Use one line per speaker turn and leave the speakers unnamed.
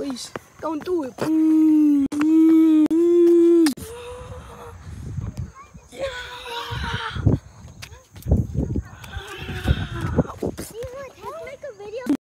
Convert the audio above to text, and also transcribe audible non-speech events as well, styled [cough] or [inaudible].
Please, don't do it. [sighs] Yeah.